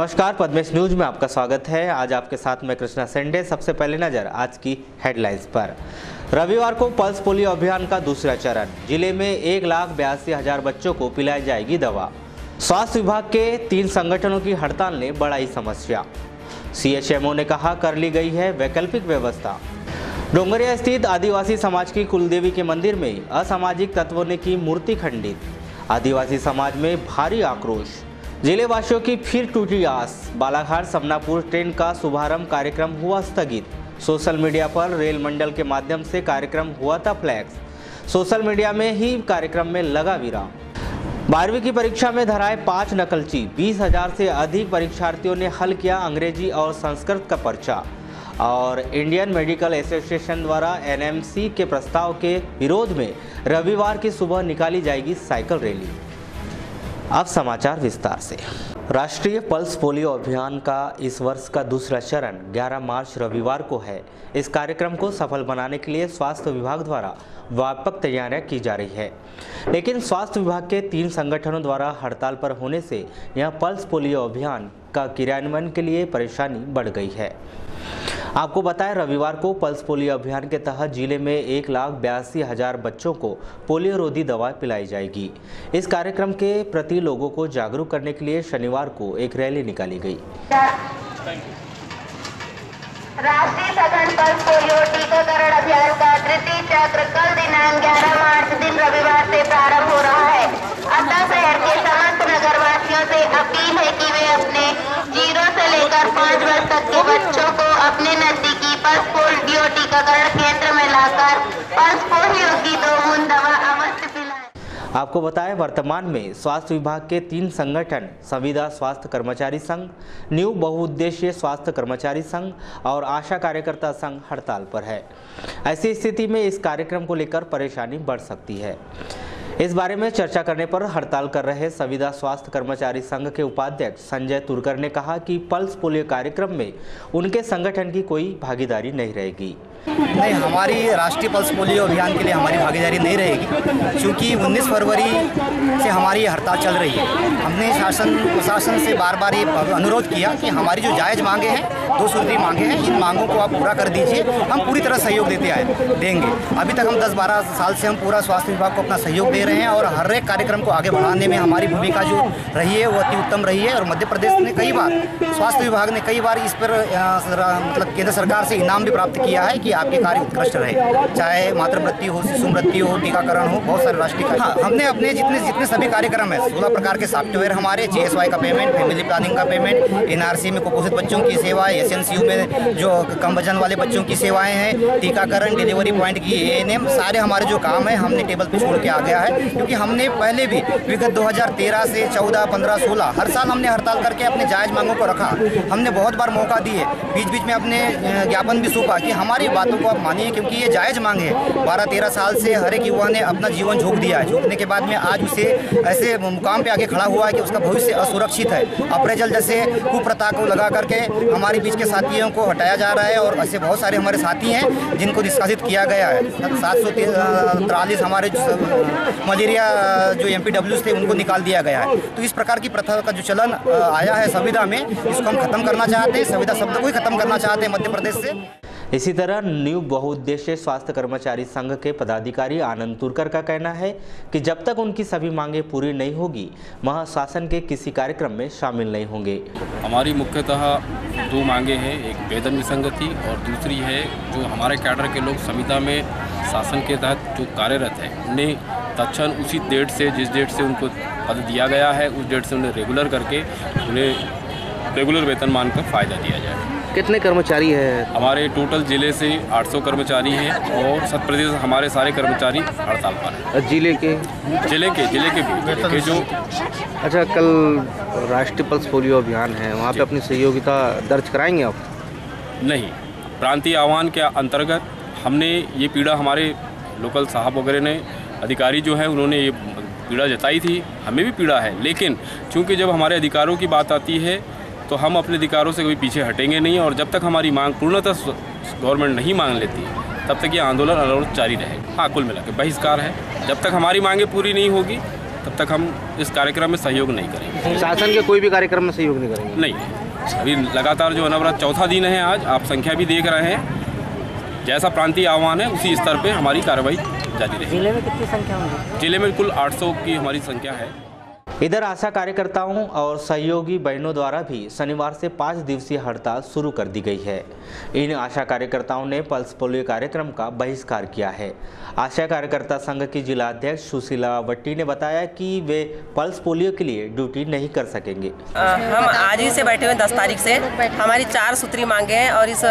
नमस्कार, पद्मेश न्यूज़ में आपका स्वागत है। आज आपके साथ मैं कृष्णा सेंडे। सबसे पहले नज़र आज की हेडलाइंस पर। रविवार को पल्स पोलियो अभियान का दूसरा चरण। ज़िले में एक लाख बयासी हज़ार बच्चों को पिलाई जाएगी दवा। स्वास्थ्य विभाग के तीन संगठनों की हड़ताल ने बढ़ाई समस्या। सीएचएमओ ने कहा, कर ली गई है वैकल्पिक व्यवस्था। डोंगरिया स्थित आदिवासी समाज की कुलदेवी के मंदिर में असामाजिक तत्वों ने की मूर्ति खंडित। आदिवासी समाज में भारी आक्रोश। ज़िले वासियों की फिर टूटी आस। बालाघाट समनापुर ट्रेन का शुभारंभ कार्यक्रम हुआ स्थगित। सोशल मीडिया पर रेल मंडल के माध्यम से कार्यक्रम हुआ था फ्लैक्स सोशल मीडिया में ही कार्यक्रम में लगा विराम। बारहवीं की परीक्षा में धराए पाँच नकलची बीस हज़ार से अधिक परीक्षार्थियों ने हल किया अंग्रेज़ी और संस्कृत का पर्चा। और इंडियन मेडिकल एसोसिएशन द्वारा एनएमसी के प्रस्ताव के विरोध में रविवार की सुबह निकाली जाएगी साइकिल रैली। अब समाचार विस्तार से। राष्ट्रीय पल्स पोलियो अभियान का इस वर्ष का दूसरा चरण 11 मार्च रविवार को है। इस कार्यक्रम को सफल बनाने के लिए स्वास्थ्य विभाग द्वारा व्यापक तैयारियाँ की जा रही है। लेकिन स्वास्थ्य विभाग के तीन संगठनों द्वारा हड़ताल पर होने से यह पल्स पोलियो अभियान का क्रियान्वयन के लिए परेशानी बढ़ गई है। आपको बताएँ, रविवार को पल्स पोलियो अभियान के तहत ज़िले में एक लाख बयासी हज़ार बच्चों को पोलियो रोधी दवा पिलाई जाएगी। इस कार्यक्रम के प्रति लोगों को जागरूक करने के लिए शनिवार को एक रैली निकाली गई। राष्ट्रीय सघन पल्स पोलियो टीकाकरण अभियान का तृतीय चक्र कल दिनांक 11 मार्च दिन रविवार से प्रारंभ हो रहा है। अतः शहर के समस्त नगरवासियों से अपील है कि वे अपने ज़ीरो से लेकर पाँच वर्ष तक के बच्चों को अपने नजदीकी पल्स पोलियो टीकाकरण केंद्र में लाकर पल्स पोलियो की दो बूंद दवा अवश्य आपको बताएँ, वर्तमान में स्वास्थ्य विभाग के तीन संगठन, संविदा स्वास्थ्य कर्मचारी संघ, न्यू बहुउद्देश्य स्वास्थ्य कर्मचारी संघ और आशा कार्यकर्ता संघ हड़ताल पर है। ऐसी स्थिति में इस कार्यक्रम को लेकर परेशानी बढ़ सकती है। इस बारे में चर्चा करने पर हड़ताल कर रहे संविदा स्वास्थ्य कर्मचारी संघ के उपाध्यक्ष संजय तुरकर ने कहा कि पल्स पोलियो कार्यक्रम में उनके संगठन की कोई भागीदारी नहीं रहेगी। नहीं, हमारी राष्ट्रीय पल्स पोलियो अभियान के लिए हमारी भागीदारी नहीं रहेगी, क्योंकि 19 फरवरी से हमारी हड़ताल चल रही है। हमने शासन, प्रशासन से बार बार ये अनुरोध किया कि हमारी जो जायज़ मांगे हैं, दो सूत्री मांगे हैं, इन मांगों को आप पूरा कर दीजिए, हम पूरी तरह सहयोग देते आए, देंगे। अभी तक हम दस बारह साल से हम पूरा स्वास्थ्य विभाग को अपना सहयोग दे रहे हैं और हर एक कार्यक्रम को आगे बढ़ाने में हमारी भूमिका जो रही है, वो अति उत्तम रही है। और मध्य प्रदेश ने कई बार, स्वास्थ्य विभाग ने कई बार इस पर मतलब केंद्र सरकार से इनाम भी प्राप्त किया है कि आपके कार्य उत्कृष्ट रहे। चाहे मातृ मृत्यु हो शिशु मृत्यु हो, टीकाकरण हो, बहुत सारे राष्ट्रीय हाँ हमने अपने जितने जितने सभी कार्यक्रम है, सोलह प्रकार के सॉफ्टवेयर हमारे जे का पेमेंट फैमिली प्लानिंग का पेमेंट एनआरसी में कुपोषित बच्चों की सेवाएँ एस में जो कम वज़न वाले बच्चों की सेवाएँ हैं, टीकाकरण डिलीवरी पॉइंट की एएनएम सारे हमारे जो काम है, हमने टेबल पे छोड़ के आ गया है। क्योंकि हमने पहले भी विगत 2013 से 14, 15, 16 हर साल हमने हड़ताल करके अपने जायज़ मांगों को रखा। हमने बहुत बार मौका दिए बीच बीच में अपने ज्ञापन भी सौंपा कि हमारी बातों को आप मानिए क्योंकि ये जायज़ मांग है। बारह तेरह साल से हर एक युवा ने अपना जीवन झोंक दिया है। झोंकने के बाद में आज उसे ऐसे मुकाम पे आके खड़ा हुआ है कि उसका भविष्य असुरक्षित है। अप्रेजल जैसे कुप्रथा को लगा करके हमारे बीच के साथियों को हटाया जा रहा है और ऐसे बहुत सारे हमारे साथी हैं जिनको निष्कासित किया गया है। सात सौ हमारे मलेरिया जो एम पी थे उनको निकाल दिया गया है। तो इस प्रकार की प्रथा का जो चलन आया है संविदा में इसको हम खत्म करना चाहते हैं संविदा शब्द को ही खत्म करना चाहते हैं मध्य प्रदेश से। इसी तरह न्यू बहुउद्देशीय स्वास्थ्य कर्मचारी संघ के पदाधिकारी आनंद तुरकर का कहना है कि जब तक उनकी सभी मांगे पूरी नहीं होगी वह शासन के किसी कार्यक्रम में शामिल नहीं होंगे। हमारी मुख्यतः दो मांगे हैं एक वेतन विसंगति और दूसरी है जो हमारे कैडर के लोग संविधा में शासन के तहत जो कार्यरत है उन्हें तत्क्षण उसी डेट से जिस डेट से उनको पद दिया गया है उस डेट से उन्हें रेगुलर करके उन्हें रेगुलर वेतन मानकर फ़ायदा दिया जाए। कितने कर्मचारी हैं? हमारे टोटल ज़िले से 800 कर्मचारी हैं और शत प्रतिशत हमारे सारे कर्मचारी हड़ताल पर हैं। ज़िले के? ज़िले के ज़िले के भी ज़िले के जो अच्छा कल राष्ट्रीय पल्स पोलियो अभियान है वहाँ पे अपनी सहयोगिता दर्ज कराएँगे आप? नहीं प्रांतीय आह्वान के अंतर्गत हमने ये पीड़ा हमारे लोकल साहब वगैरह ने अधिकारी जो है उन्होंने ये पीड़ा जताई थी। हमें भी पीड़ा है लेकिन चूँकि जब हमारे अधिकारों की बात आती है तो हम अपने अधिकारों से कभी पीछे हटेंगे नहीं और जब तक हमारी मांग पूर्णतः गवर्नमेंट नहीं मांग लेती तब तक ये आंदोलन अनवरत जारी रहेगा। हाँ कुल मिला बहिष्कार है। जब तक हमारी मांगे पूरी नहीं होगी तब तक हम इस कार्यक्रम में सहयोग नहीं करेंगे। शासन के कोई भी कार्यक्रम में सहयोग नहीं करेंगे? नहीं अभी लगातार जो अनवरत चौथा दिन है आज आप संख्या भी देख रहे हैं। जैसा प्रांतीय आह्वान है उसी स्तर पर हमारी कार्रवाई जारी रहेगी। ज़िले में कितनी संख्या होगी? ज़िले में कुल 800 की हमारी संख्या है। इधर आशा कार्यकर्ताओं और सहयोगी बहनों द्वारा भी शनिवार से पाँच दिवसीय हड़ताल शुरू कर दी गई है। इन आशा कार्यकर्ताओं ने पल्स पोलियो कार्यक्रम का बहिष्कार किया है। आशा कार्यकर्ता संघ की जिला अध्यक्ष सुशीला वट्टी ने बताया कि वे पल्स पोलियो के लिए ड्यूटी नहीं कर सकेंगे। अ, हम आज ही से बैठे हुए दस तारीख से। हमारी चार सूत्री मांगे हैं और इस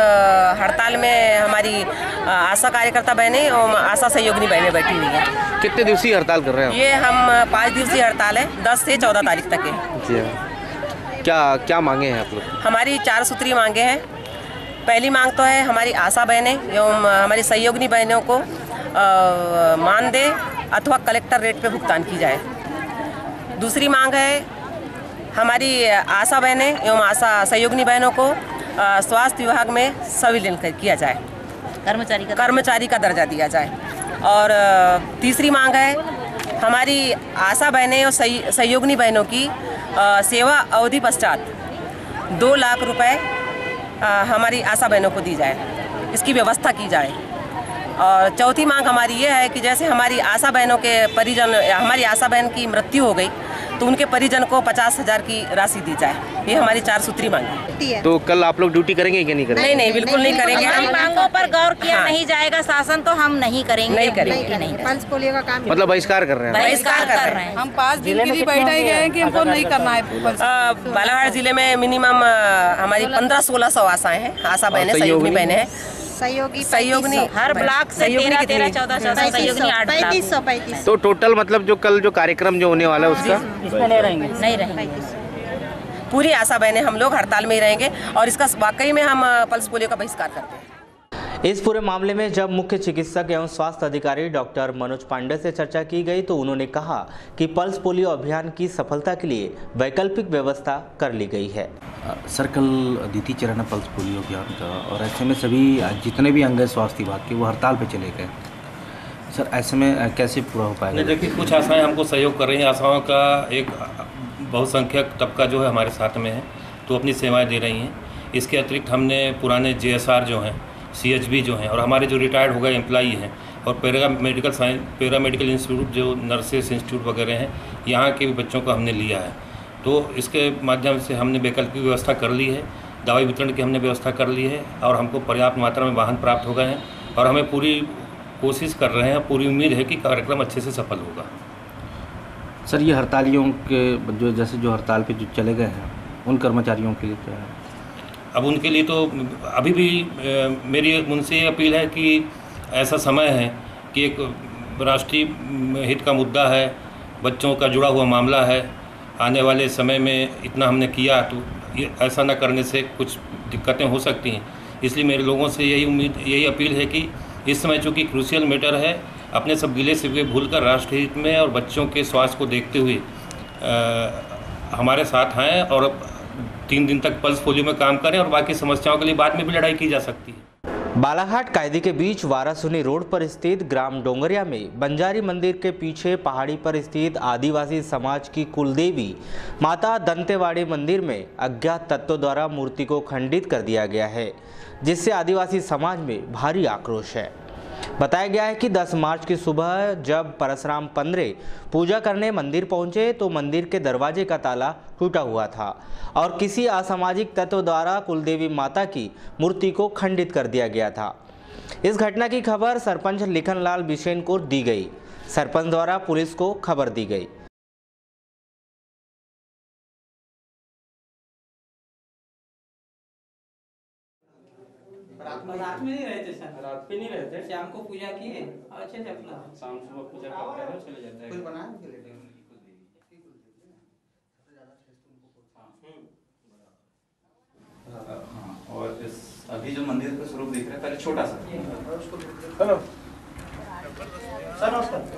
हड़ताल में हमारी आशा कार्यकर्ता बहने और आशा सहयोगिनी बहनें बैठी हुई है। कितने दिवसीय हड़ताल कर रहे हैं ये हम पाँच दिवसीय हड़ताल है। दस से चौदह तारीख तक है। जी हाँ। क्या क्या मांगे हैं आप लोग? हमारी चार सूत्री मांगे हैं। पहली मांग तो है हमारी आशा बहनें एवं हमारी सहयोगिनी बहनों को मानदेय अथवा कलेक्टर रेट पे भुगतान की जाए। दूसरी मांग है हमारी आशा बहनें एवं आशा सहयोगिनी बहनों को स्वास्थ्य विभाग में संविलीन किया जाए। कर्मचारी का कर्मचारी का दर्जा दिया जाए। और तीसरी मांग है हमारी आशा बहनें और सहयोगनी बहनों की आ, सेवा अवधि पश्चात दो लाख रुपए हमारी आशा बहनों को दी जाए। इसकी व्यवस्था की जाए। और चौथी मांग हमारी ये है कि जैसे हमारी आशा बहनों के परिजन हमारी आशा बहन की मृत्यु हो गई तो उनके परिजन को पचास हज़ार की राशि दी जाए। ये हमारी चार सूत्री मांग है। तो कल आप लोग ड्यूटी करेंगे कि नहीं करेंगे? नहीं नहीं बिल्कुल नहीं करेंगे। हमारी हम मांगों पर गौर किया हाँ। नहीं जाएगा शासन तो हम नहीं करेंगे नहीं करेंगे। नहीं, पोलियो का काम मतलब बहिष्कार कर रहे हैं। बहिष्कार कर रहे हैं। हम पाँच दिन के लिए बैठे गए हैं कि हमको नहीं करना है। बालाघाट ज़िले में मिनिमम हमारी पंद्रह सोलह सौ आशाएँ हैं। आशा बहने सहयोगी? बहनें हैं। सहयोगी सहयोगिनी हर ब्लॉक से सहयोगिनी तेरह कितनी? तेरह चौदह चौदह सहयोगिनी आठ पैंतीस सौ पैंतीस तो टोटल मतलब जो कल जो कार्यक्रम जो होने वाला है उसका? नहीं रहेंगे। पूरी आशा बहने हम लोग हड़ताल में ही रहेंगे और इसका वाकई में हम पल्स पोलियो का बहिष्कार करते हैं। इस पूरे मामले में जब मुख्य चिकित्सक एवं स्वास्थ्य अधिकारी डॉक्टर मनोज पांडे से चर्चा की गई तो उन्होंने कहा कि पल्स पोलियो अभियान की सफलता के लिए वैकल्पिक व्यवस्था कर ली गई है। सर कल द्वितीय चरण पल्स पोलियो अभियान का और ऐसे में सभी जितने भी अंग हैं स्वास्थ्य विभाग के वो हड़ताल पर चले गए। सर ऐसे में कैसे पूरा हो पाएगा? देखिए कुछ आशाएँ हमको सहयोग कर रही हैं। आशाओं का एक बहुसंख्यक तबका जो है हमारे साथ में है तो अपनी सेवाएँ दे रही हैं। इसके अतिरिक्त हमने पुराने जेएसआर जो हैं सीएचबी जो हैं और हमारे जो रिटायर्ड हो गए एम्प्लॉई हैं और para medical science para medical institute जो नर्सेस इंस्टीट्यूट वगैरह हैं, यहाँ के भी बच्चों को हमने लिया है। तो इसके माध्यम से हमने वैकल्पिक व्यवस्था कर ली है, दवाई वितरण की हमने व्यवस्था कर ली है और हमको पर्याप्त मात्रा में वाहन प्राप्त हो गए हैं और हमें पूरी कोशिश कर रहे हैं, पूरी उम्मीद है कि कार्यक्रम अच्छे से सफल होगा। सर, ये हड़तालियों के जो, जैसे जो हड़ताल पे जो चले गए हैं, उन कर्मचारियों के लिए क्या है? अब उनके लिए तो अभी भी मेरी उनसे ये अपील है कि ऐसा समय है कि एक राष्ट्रीय हित का मुद्दा है बच्चों का जुड़ा हुआ मामला है आने वाले समय में इतना हमने किया तो ऐसा ना करने से कुछ दिक्कतें हो सकती हैं। इसलिए मेरे लोगों से यही उम्मीद यही अपील है कि इस समय चूँकि क्रूशियल मैटर है अपने सब गिले सिवे भूलकर राष्ट्र हित में और बच्चों के स्वास्थ्य को देखते हुए अ, हमारे साथ हैं और तीन दिन तक पल्स पोलियो में काम करें और बाकी समस्याओं के लिए बाद में भी लड़ाई की जा सकती है। बालाघाट कायदे के बीच वारासुनी रोड पर स्थित ग्राम डोंगरिया में बंजारी मंदिर के पीछे पहाड़ी पर स्थित आदिवासी समाज की कुलदेवी माता दंतेवाड़ी मंदिर में अज्ञात तत्वों द्वारा मूर्ति को खंडित कर दिया गया है, जिससे आदिवासी समाज में भारी आक्रोश है। बताया गया है कि 10 मार्च की सुबह जब परशुराम पंद्रे पूजा करने मंदिर पहुँचे तो मंदिर के दरवाजे का ताला टूटा हुआ था और किसी असामाजिक तत्व द्वारा कुलदेवी माता की मूर्ति को खंडित कर दिया गया था। इस घटना की खबर सरपंच लिखनलाल बिशेन को दी गई। सरपंच द्वारा पुलिस को खबर दी गई। रात में नहीं रहते सर? रात पे नहीं रहते। शाम को पूजा किए और अच्छे से अपना। शाम सुबह पूजा करते हैं चले जाते हैं। कुछ बनाया और इस अभी जो मंदिर का स्वरूप दिख रहा है पहले छोटा सा।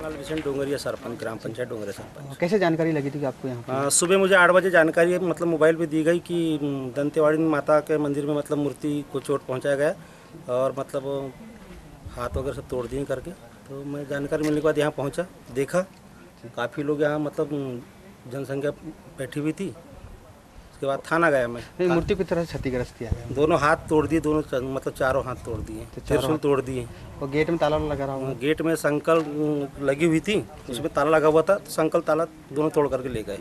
विजन डोंगरिया सरपंच ग्राम पंचायत डोंगरिया सरपंच। कैसे जानकारी लगी थी कि आपको यहाँ हाँ, सुबह मुझे आठ बजे जानकारी मतलब मोबाइल पे दी गई कि दंतेवाड़ी माता के मंदिर में मतलब मूर्ति को चोट पहुँचाया गया। और मतलब हाथ वगैरह सब तोड़ दिए करके। तो मैं जानकारी मिलने के बाद यहाँ पहुँचा देखा। काफ़ी लोग यहाँ मतलब जनसंख्या बैठी हुई थी। उसके बाद थाना गया मैं। मूर्ति की तरह क्षतिग्रस्त किया गया। दोनों हाथ तोड़ दिए दोनों च- मतलब चारों हाथ तोड़ दिए। चारों त्रिशूल तोड़ दिए। और गेट में ताला लगा रहा हूँ गेट में संकल लगी हुई थी उसमें ताला लगा हुआ था तो संकल ताला दोनों तोड़ करके ले गए।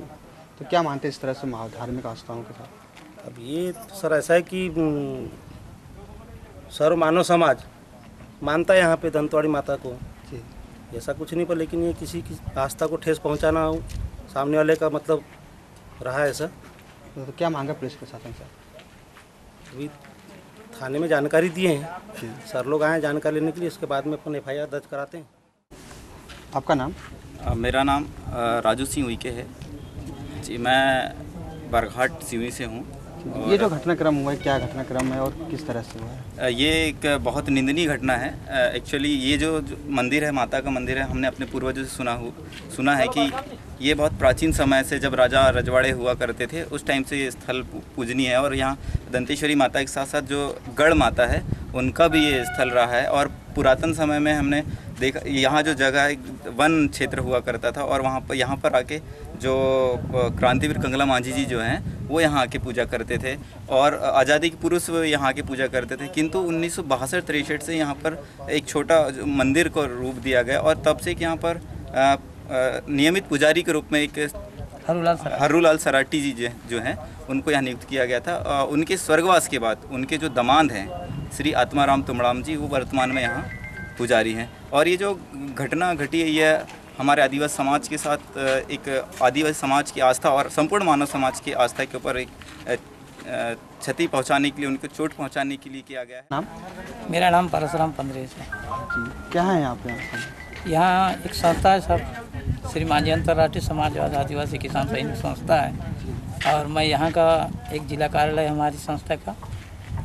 तो क्या मानते हैं इस तरह से धार्मिक आस्थाओं के साथ? अब ये सर ऐसा है कि सर्व मानव समाज मानता है यहाँ पे दंतवाड़ी माता को। जी। ऐसा कुछ नहीं पर लेकिन ये किसी की आस्था को ठेस पहुँचाना सामने वाले का मतलब रहा है ऐसा। तो, तो क्या मांगा पुलिस प्रशासन से? अभी थाने में जानकारी दिए हैं। सर लोग आए जानकारी लेने के लिए उसके बाद में अपन एफआईआर दर्ज कराते हैं। आपका नाम? अ, मेरा नाम राजू सिंह उइके है। जी मैं बरघाट सिवनी से हूँ। ये जो घटनाक्रम हुआ है क्या घटनाक्रम है और किस तरह से हुआ है? ये एक बहुत निंदनीय घटना है। एक्चुअली ये जो, जो मंदिर है माता का मंदिर है हमने अपने पूर्वजों से सुना हो सुना है कि ये बहुत प्राचीन समय से जब राजा रजवाड़े हुआ करते थे उस टाइम से ये स्थल पूजनीय है और यहाँ दंतेश्वरी माता के साथ साथ जो गढ़ माता है उनका भी ये स्थल रहा है और पुरातन समय में हमने देखा यहाँ जो जगह है वन क्षेत्र हुआ करता था और वहाँ पर यहाँ पर आके जो क्रांतिवीर कंगला मांझी जी जो हैं वो यहाँ आके पूजा करते थे और आज़ादी के पुरुष यहाँ आके पूजा करते थे। किंतु उन्नीस सौ बासठ तिरसठ से यहाँ पर एक छोटा मंदिर को रूप दिया गया और तब से कि यहाँ पर नियमित पुजारी के रूप में एक हरूलाल हरूलाल सराठी जी जो जो हैं उनको यहाँ नियुक्त किया गया था। उनके स्वर्गवास के बाद उनके जो दमाद हैं श्री आत्माराम तुमड़ाम जी वो वर्तमान में यहाँ पुजारी हैं। और ये जो घटना घटी है ये हमारे आदिवासी समाज के साथ एक आदिवासी समाज की आस्था और संपूर्ण मानव समाज की आस्था के ऊपर एक क्षति पहुँचाने के लिए उनको चोट पहुँचाने के लिए किया गया है। नाम? मेरा नाम परशुराम पंद्रेश है। क्या है यहाँ पे यहाँ यहाँ एक संस्था है सर श्री मांझी अंतर्राष्ट्रीय समाजवाद आदिवासी किसान सैनिक संस्था है। और मैं यहाँ का एक जिला कार्यालय है हमारी संस्था का।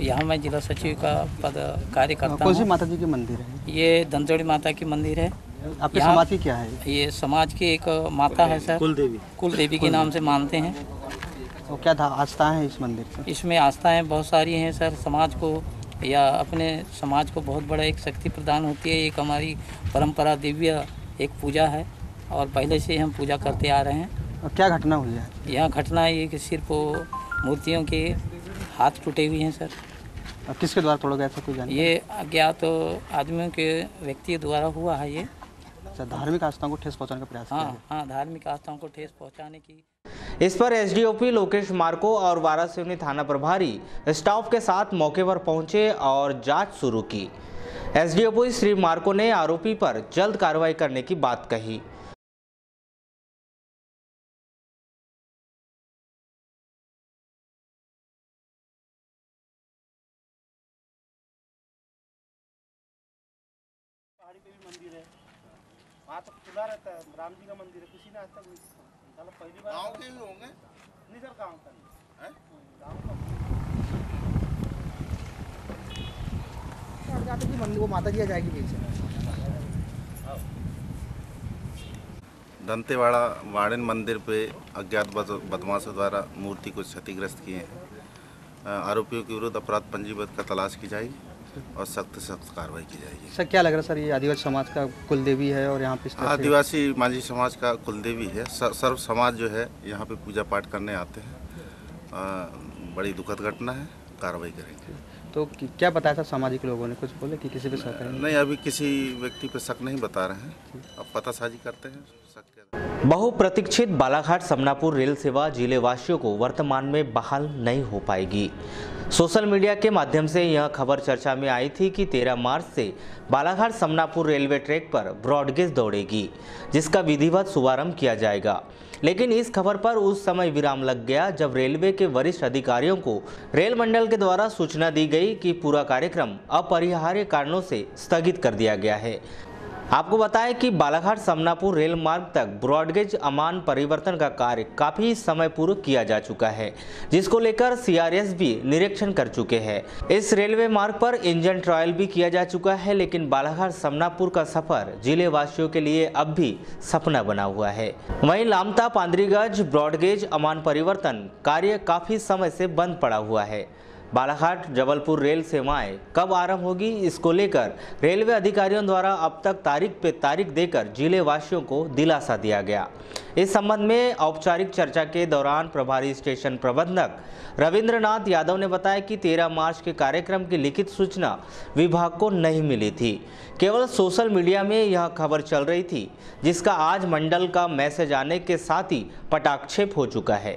यहाँ मैं जिला सचिव का पद कार्य करता कौन हूँ। माता जी की मंदिर है? ये दंतोड़ी माता की मंदिर है। आपके समाज की क्या है? ये समाज की एक माता है सर। कुल देवी कुल देवी के नाम से मानते हैं। और क्या धा- आस्था है इस मंदिर से इसमें आस्थाएँ बहुत सारी हैं सर। समाज को या अपने समाज को बहुत बड़ा एक शक्ति प्रदान होती है। एक हमारी परंपरा दिव्य एक पूजा है और पहले से हम पूजा करते आ रहे हैं। और क्या घटना हुई है? यह घटना ये कि सिर्फ़ मूर्तियों के हाथ टूटे हुए हैं सर। किसके द्वारा तोड़ा गया था कोई जानकारी? ये अज्ञात तो आदमियों के व्यक्ति द्वारा हुआ है ये। अच्छा धार्मिक आस्थाओं को ठेस पहुँचाने का प्रयास किया हाँ हाँ धार्मिक आस्थाओं को ठेस पहुँचाने की। इस पर एसडीओपी लोकेश मार्को और वारासिवनी थाना प्रभारी स्टाफ के साथ मौके पर पहुँचे और जाँच शुरू की। एसडीओपी श्री मार्को ने आरोपी पर जल्द कार्रवाई करने की बात कही। है राम जी का मंदिर है किसी ने आज तक नहीं पहली बार गाँव के ही होंगे नहीं सर गाँव का नहीं। गाँव का मंदिर वो माता जी आ जाएगी बीच दंतेवाड़ा वाड़न मंदिर पे अज्ञात बद- बदमाशों द्वारा मूर्ति को क्षतिग्रस्त किए हैं। आरोपियों के विरुद्ध अपराध पंजीबद्ध का तलाश की जाएगी। और सख्त से सख्त कार्रवाई की जाएगी। सर क्या लग रहा है सर ये आदिवासी समाज का कुल देवी है और यहाँ पे आदिवासी मांझी समाज का कुलदेवी है। सर्व समाज जो है यहाँ पे पूजा पाठ करने आते हैं। बड़ी दुखद घटना है कार्रवाई करेंगे। तो क्या बताया था सामाजिक लोगों ने? कुछ बोले कि किसी पे शक नहीं अभी किसी व्यक्ति पे शक नहीं बता रहे हैं। अब पता पतासाजी करते हैं। बहुप्रतीक्षित बालाघाट समनापुर रेल सेवा ज़िले वासियों को वर्तमान में बहाल नहीं हो पाएगी। सोशल मीडिया के माध्यम से यह खबर चर्चा में आई थी कि 13 मार्च से बालाघाट समनापुर रेलवे ट्रैक पर ब्रॉडगेज दौड़ेगी, जिसका विधिवत शुभारंभ किया जाएगा। लेकिन इस खबर पर उस समय विराम लग गया जब रेलवे के वरिष्ठ अधिकारियों को रेल मंडल के द्वारा सूचना दी गई कि पूरा कार्यक्रम अपरिहार्य कारणों से स्थगित कर दिया गया है। आपको बताएँ कि बालाघाट समनापुर रेल मार्ग तक ब्रॉडगेज अमान परिवर्तन का कार्य काफ़ी समय पूर्व किया जा चुका है, जिसको लेकर सीआरएस भी निरीक्षण कर चुके हैं। इस रेलवे मार्ग पर इंजन ट्रायल भी किया जा चुका है, लेकिन बालाघाट समनापुर का सफ़र ज़िले वासियों के लिए अब भी सपना बना हुआ है। वहीं लामता पांद्रीगंज ब्रॉडगेज अमान परिवर्तन कार्य काफ़ी समय से बंद पड़ा हुआ है। बालाघाट जबलपुर रेल सेवाएँ कब आरंभ होगी? इसको लेकर रेलवे अधिकारियों द्वारा अब तक तारीख पे तारीख देकर ज़िले वासियों को दिलासा दिया गया। इस संबंध में औपचारिक चर्चा के दौरान प्रभारी स्टेशन प्रबंधक रविंद्रनाथ यादव ने बताया कि 13 मार्च के कार्यक्रम की लिखित सूचना विभाग को नहीं मिली थी। केवल सोशल मीडिया में यह खबर चल रही थी, जिसका आज मंडल का मैसेज आने के साथ ही पटाक्षेप हो चुका है।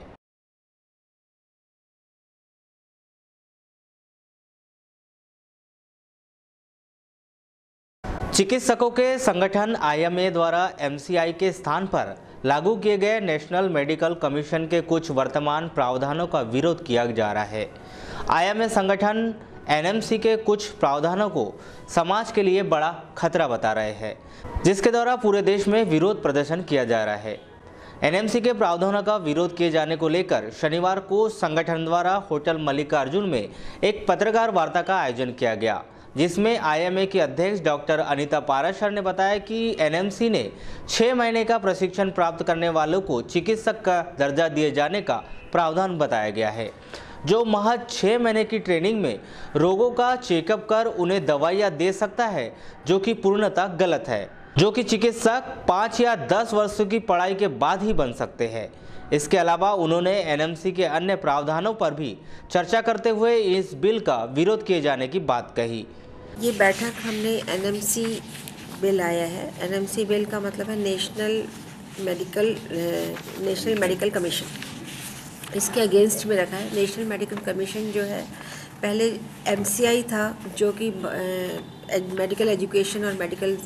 चिकित्सकों के संगठन आईएमए द्वारा एमसीआई के स्थान पर लागू किए गए नेशनल मेडिकल कमीशन के कुछ वर्तमान प्रावधानों का विरोध किया जा रहा है। आईएमए संगठन एनएमसी के कुछ प्रावधानों को समाज के लिए बड़ा खतरा बता रहे हैं, जिसके द्वारा पूरे देश में विरोध प्रदर्शन किया जा रहा है। एनएमसी के प्रावधानों का विरोध किए जाने को लेकर शनिवार को संगठन द्वारा होटल मल्लिकार्जुन में एक पत्रकार वार्ता का आयोजन किया गया। जिसमें आईएमए की अध्यक्ष डॉक्टर अनीता पाराशर ने बताया कि एनएमसी ने छः महीने का प्रशिक्षण प्राप्त करने वालों को चिकित्सक का दर्जा दिए जाने का प्रावधान बताया गया है। जो महज छः महीने की ट्रेनिंग में रोगों का चेकअप कर उन्हें दवाइयाँ दे सकता है, जो कि पूर्णतः गलत है, जो कि चिकित्सक पाँच या दस वर्षों की पढ़ाई के बाद ही बन सकते हैं। इसके अलावा उन्होंने एनएमसी के अन्य प्रावधानों पर भी चर्चा करते हुए इस बिल का विरोध किए जाने की बात कही। ये बैठक हमने एनएमसी बिल आया है। एनएमसी बिल का मतलब है national medical national medical commission. इसके अगेंस्ट में रखा है। नेशनल मेडिकल कमीशन जो है, पहले एमसीआई था जो कि मेडिकल एजुकेशन और मेडिकल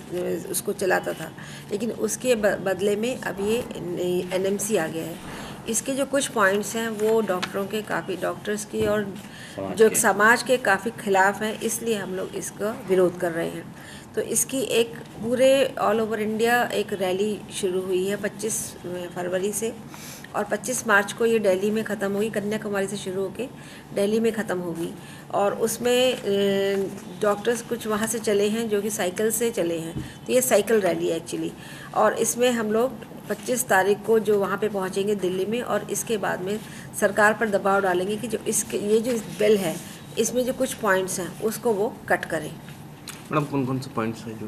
उसको चलाता था। लेकिन उसके बदले में अब ये एनएमसी आ गया है। इसके जो कुछ पॉइंट्स हैं वो डॉक्टरों के काफ़ी डॉक्टर्स की और जो समाज के काफ़ी खिलाफ हैं इसलिए हम लोग इसका विरोध कर रहे हैं। तो इसकी एक पूरे ऑल ओवर इंडिया एक रैली शुरू हुई है 25 फरवरी से। और 25 मार्च को ये दिल्ली में ख़त्म हुई कन्याकुमारी से शुरू होकर दिल्ली में ख़त्म होगी। और उसमें डॉक्टर्स कुछ वहाँ से चले हैं जो कि साइकिल से चले हैं। तो ये साइकिल रैली है एक्चुअली और इसमें हम लोग 25 तारीख को जो वहाँ पे पहुँचेंगे दिल्ली में और इसके बाद में सरकार पर दबाव डालेंगे कि जो इसके ये जो इस बिल है इसमें जो कुछ पॉइंट्स हैं उसको वो कट करें। मैडम कौन कौन से पॉइंट्स हैं जो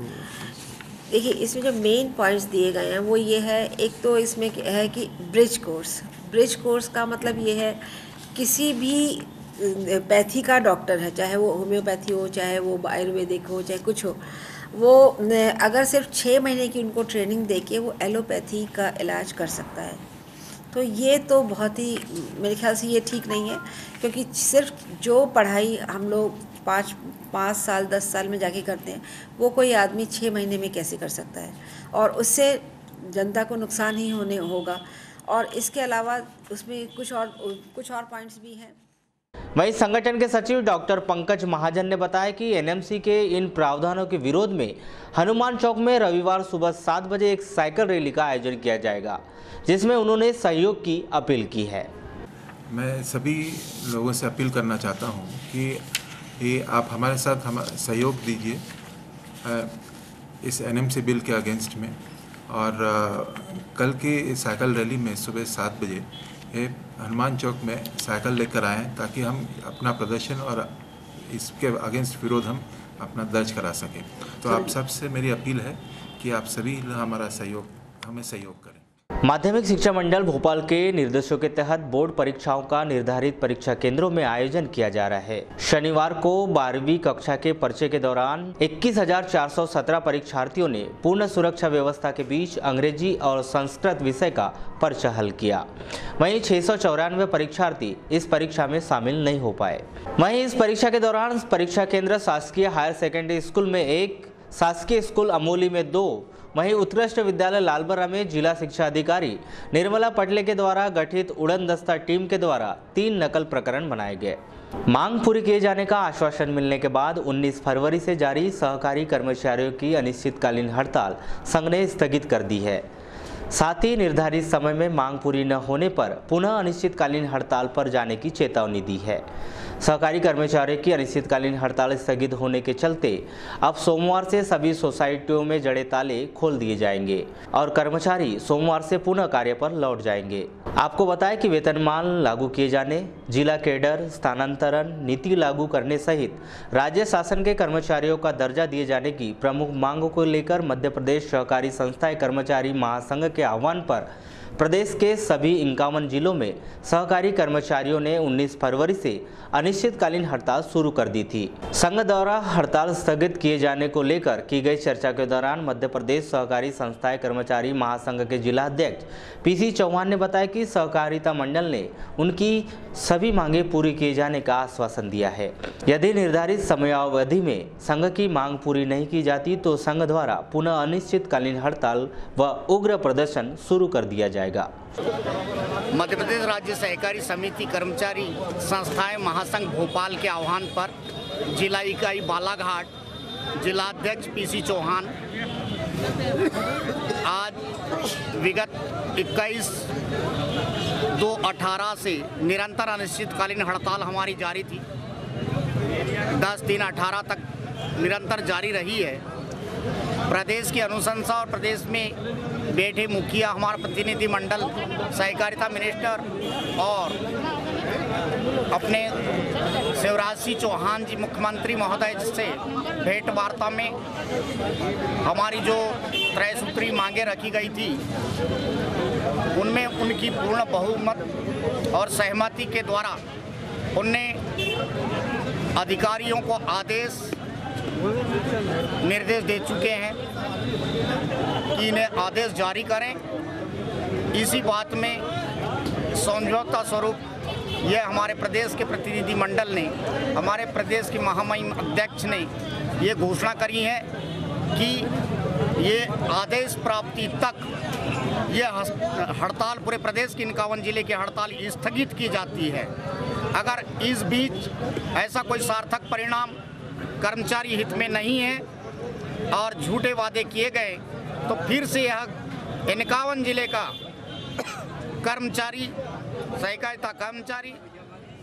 देखिए इसमें जो मेन पॉइंट्स दिए गए हैं वो ये है एक तो इसमें है कि ब्रिज कोर्स ब्रिज कोर्स का मतलब ये है किसी भी पैथी का डॉक्टर है, चाहे वो होम्योपैथी हो, चाहे वो आयुर्वेदिक हो, चाहे कुछ हो। वो अगर सिर्फ़ छः महीने की उनको ट्रेनिंग दे के वो एलोपैथी का इलाज कर सकता है। तो ये तो बहुत ही, मेरे ख्याल से ये ठीक नहीं है, क्योंकि सिर्फ़ जो पढ़ाई हम लोग पाँच पाँच साल, दस साल में जाके करते हैं, वो कोई आदमी छः महीने में कैसे कर सकता है? और उससे जनता को नुकसान ही होने होगा। और इसके अलावा उसमें कुछ और कुछ और पॉइंट्स भी हैं। वहीं संगठन के सचिव डॉक्टर पंकज महाजन ने बताया कि एनएमसी के इन प्रावधानों के विरोध में हनुमान चौक में रविवार सुबह सात बजे एक साइकिल रैली का आयोजन किया जाएगा, जिसमें उन्होंने सहयोग की अपील की है। मैं सभी लोगों से अपील करना चाहता हूँ कि ये आप हमारे साथ हम सहयोग दीजिए इस एनएमसी बिल के अगेंस्ट में। और कल की साइकिल रैली में सुबह सात बजे ये हनुमान चौक में साइकिल लेकर आए ताकि हम अपना प्रदर्शन और इसके अगेंस्ट विरोध हम अपना दर्ज करा सकें। तो आप सबसे मेरी अपील है कि आप सभी हमारा सहयोग हमें सहयोग करें। माध्यमिक शिक्षा मंडल भोपाल के निर्देशों के तहत बोर्ड परीक्षाओं का निर्धारित परीक्षा केंद्रों में आयोजन किया जा रहा है। शनिवार को बारहवीं कक्षा के पर्चे के दौरान 21,417 परीक्षार्थियों ने पूर्ण सुरक्षा व्यवस्था के बीच अंग्रेज़ी और संस्कृत विषय का पर्चा हल किया। वहीं छह सौ चौरानवे परीक्षार्थी इस परीक्षा में शामिल नहीं हो पाए। वहीं इस परीक्षा के दौरान परीक्षा केंद्र शासकीय हायर सेकेंडरी स्कूल में एक शासकीय स्कूल अमोली में दो वहीं उत्कृष्ट विद्यालय लालबरा में जिला शिक्षा अधिकारी निर्मला पटले के द्वारा गठित उड़न दस्ता टीम के द्वारा तीन नकल प्रकरण बनाए गए। मांग पूरी किए जाने का आश्वासन मिलने के बाद 19 फरवरी से जारी सहकारी कर्मचारियों की अनिश्चितकालीन हड़ताल संघ ने स्थगित कर दी है। साथ ही निर्धारित समय में मांग पूरी न होने पर पुनः अनिश्चितकालीन हड़ताल पर जाने की चेतावनी दी है। सहकारी कर्मचारियों की अनिश्चितकालीन हड़ताल स्थगित होने के चलते अब सोमवार से सभी सोसाइटियों में जड़े ताले खोल दिए जाएँगे और कर्मचारी सोमवार से पुनः कार्य पर लौट जाएँगे। आपको बताएँ कि वेतनमान लागू किए जाने, जिला केडर, स्थानांतरण, नीति लागू करने सहित राज्य शासन के कर्मचारियों का दर्जा दिए जाने की प्रमुख मांगों को लेकर मध्य प्रदेश सहकारी संस्थाएँ कर्मचारी महासंघ के आह्वान पर प्रदेश के सभी इक्यावन जिलों में सहकारी कर्मचारियों ने 19 फरवरी से अनिश्चितकालीन हड़ताल शुरू कर दी थी। संघ द्वारा हड़ताल स्थगित किए जाने को लेकर की गई चर्चा के दौरान मध्य प्रदेश सहकारी संस्थाएँ कर्मचारी महासंघ के जिला अध्यक्ष पीसी चौहान ने बताया कि सहकारिता मंडल ने उनकी सभी मांगे पूरी किए जाने का आश्वासन दिया है। यदि निर्धारित समयावधि में संघ की मांग पूरी नहीं की जाती तो संघ द्वारा पुनः अनिश्चितकालीन हड़ताल व उग्र प्रदर्शन शुरू कर दिया जाएगा। मध्य प्रदेश राज्य सहकारी समिति कर्मचारी संस्थाएँ महासंघ भोपाल के आह्वान पर जिला इकाई बालाघाट, जिलाध्यक्ष पीसी चौहान, आज विगत 21 दो अठारह से निरंतर अनिश्चितकालीन हड़ताल हमारी जारी थी। 10 तीन अठारह तक निरंतर जारी रही है। प्रदेश की अनुशंसा और प्रदेश में बैठे मुखिया हमारा प्रतिनिधि मंडल, सहकारिता मिनिस्टर और अपने शिवराज सिंह चौहान जी, मुख्यमंत्री महोदय से भेंट वार्ता में हमारी जो त्रयसूत्री मांगे रखी गई थी, उनमें उनकी पूर्ण बहुमत और सहमति के द्वारा उनने अधिकारियों को आदेश निर्देश दे चुके हैं कि इन्हें आदेश जारी करें। इसी बात में समझौता स्वरूप यह हमारे प्रदेश के प्रतिनिधि मंडल ने, हमारे प्रदेश के महामहिम अध्यक्ष ने ये घोषणा करी है कि ये आदेश प्राप्ति तक ये हड़ताल पूरे प्रदेश के इक्यावन ज़िले की हड़ताल स्थगित की जाती है। अगर इस बीच ऐसा कोई सार्थक परिणाम कर्मचारी हित में नहीं है और झूठे वादे किए गए तो फिर से यह इक्यावन ज़िले का कर्मचारी सहकारिता कर्मचारी,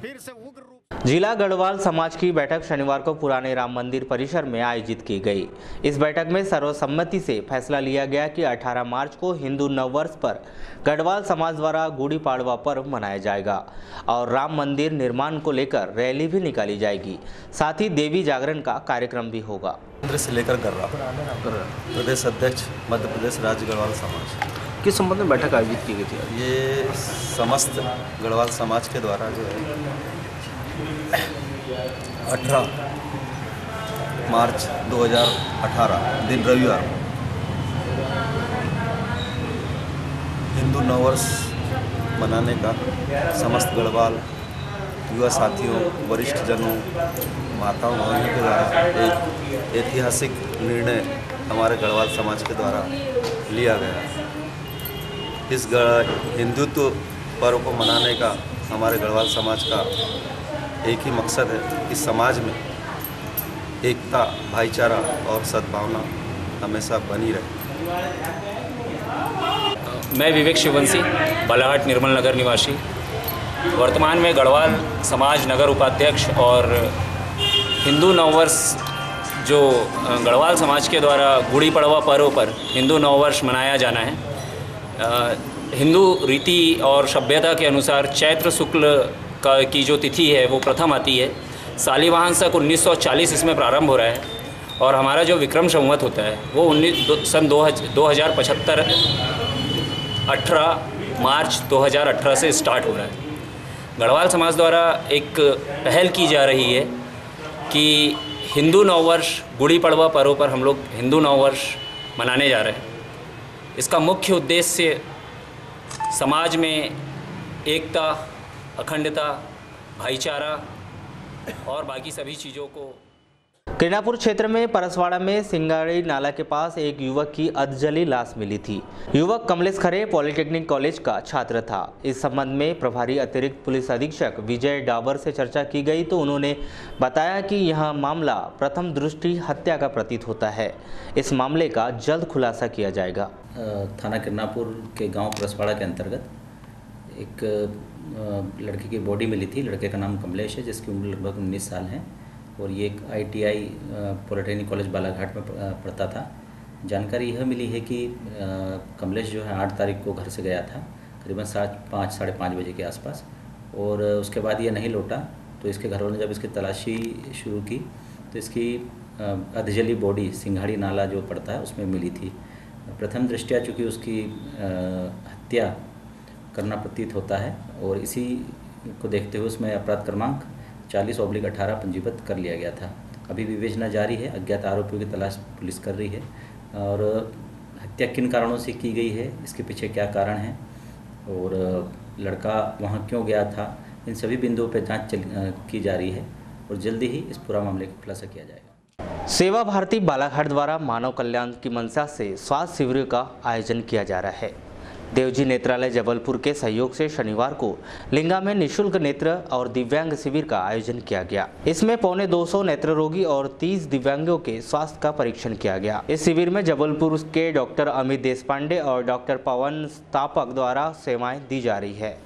फिर से उग्र जिला गढ़वाल समाज की बैठक शनिवार को पुराने राम मंदिर परिसर में आयोजित की गई। इस बैठक में सर्वसम्मति से फैसला लिया गया कि 18 मार्च को हिंदू नववर्ष पर गढ़वाल समाज द्वारा गुड़ी पाड़वा पर्व मनाया जाएगा और राम मंदिर निर्माण को लेकर रैली भी निकाली जाएगी। साथ ही देवी जागरण का कार्यक्रम भी होगा। से लेकर कर रहा प्रदेश अध्यक्ष मध्य प्रदेश राज्य गढ़वाल समाज। किस संबंध में बैठक आयोजित की गई थी? ये समस्त गढ़वाल समाज के द्वारा जो है अठारह मार्च 2018 दिन रविवार। हिंदू नववर्ष मनाने का समस्त गढ़वाल, युवा साथियों वरिष्ठ जनों माताओं बहनों के द्वारा एक ऐतिहासिक निर्णय हमारे गढ़वाल समाज के द्वारा लिया गया। इस हिंदुत्व पर्व को मनाने का हमारे गढ़वाल समाज का एक ही मकसद है कि समाज में एकता, भाईचारा और सद्भावना हमेशा बनी रहे। मैं विवेक शिवंशी बालाघाट निर्मल नगर निवासी। वर्तमान में गढ़वाल समाज नगर उपाध्यक्ष और हिंदू नववर्ष जो गढ़वाल समाज के द्वारा गुड़ी पड़वा पर्व पर हिंदू नववर्ष मनाया जाना है। हिंदू रीति और सभ्यता के अनुसार चैत्र शुक्ल का की जो तिथि है, वो प्रथम आती है। सालीवाहन तक 1940 इसमें प्रारंभ हो रहा है और हमारा जो विक्रम संवत होता है, वो उन्नीस सन दो दो हज़ार पचहत्तर अठारह मार्च 2018 से स्टार्ट हो रहा है। गढ़वाल समाज द्वारा एक पहल की जा रही है कि हिंदू नववर्ष गुड़ी पड़वा पर्व पर हम लोग हिंदू नववर्ष मनाने जा रहे हैं। इसका मुख्य उद्देश्य समाज में एकता अखंडता भाईचारा और बाकी सभी चीज़ों को किरणापुर क्षेत्र में परसवाड़ा में सिंगाड़ी नाला के पास एक युवक की अधजली लाश मिली थी। युवक कमलेश खरे पॉलिटेक्निक कॉलेज का छात्र था। इस संबंध में प्रभारी अतिरिक्त पुलिस अधीक्षक विजय डाबर से चर्चा की गई तो उन्होंने बताया कि यह मामला प्रथम दृष्टि हत्या का प्रतीत होता है। इस मामले का जल्द खुलासा किया जाएगा। थाना किरनापुर के गाँव परसवाड़ा के अंतर्गत एक लड़के की बॉडी मिली थी, लड़के का नाम कमलेश है, जिसकी उम्र लगभग उन्नीस साल है। और ये एक आईटीआई पॉलिटेक्निक कॉलेज बालाघाट में पढ़ता था। जानकारी यह मिली है कि कमलेश जो है आठ तारीख को घर से गया था, करीबन सात, पाँच, साढ़े पाँच बजे के आसपास। और उसके बाद ये नहीं लौटा तो इसके घर वालों ने जब इसकी तलाशी शुरू की तो इसकी अधजली बॉडी, सिंघाड़ी नाला जो पड़ता है, उसमें मिली थी। प्रथम दृष्टया चूँकि उसकी हत्या करना प्रतीत होता है और इसी को देखते हुए उसमें अपराध क्रमांक चालीस ऑब्लिक अठारह पंजीबद्ध कर लिया गया था। अभी विवेचना जारी है, अज्ञात आरोपियों की तलाश पुलिस कर रही है और हत्या किन कारणों से की गई है, इसके पीछे क्या कारण है और लड़का वहाँ क्यों गया था, इन सभी बिंदुओं पर जाँच की जा रही है और जल्दी ही इस पूरा मामले का खुलासा किया जाएगा। सेवा भारती बालाघाट द्वारा मानव कल्याण की मंशा से स्वास्थ्य शिविर का आयोजन किया जा रहा है। देवजी नेत्रालय जबलपुर के सहयोग से शनिवार को लिंगा में निशुल्क नेत्र और दिव्यांग शिविर का आयोजन किया गया। इसमें पौने 200 नेत्र रोगी और 30 दिव्यांगों के स्वास्थ्य का परीक्षण किया गया। इस शिविर में जबलपुर के डॉक्टर अमित देशपांडे और डॉक्टर पवन स्थापक द्वारा सेवाएँ दी जा रही है।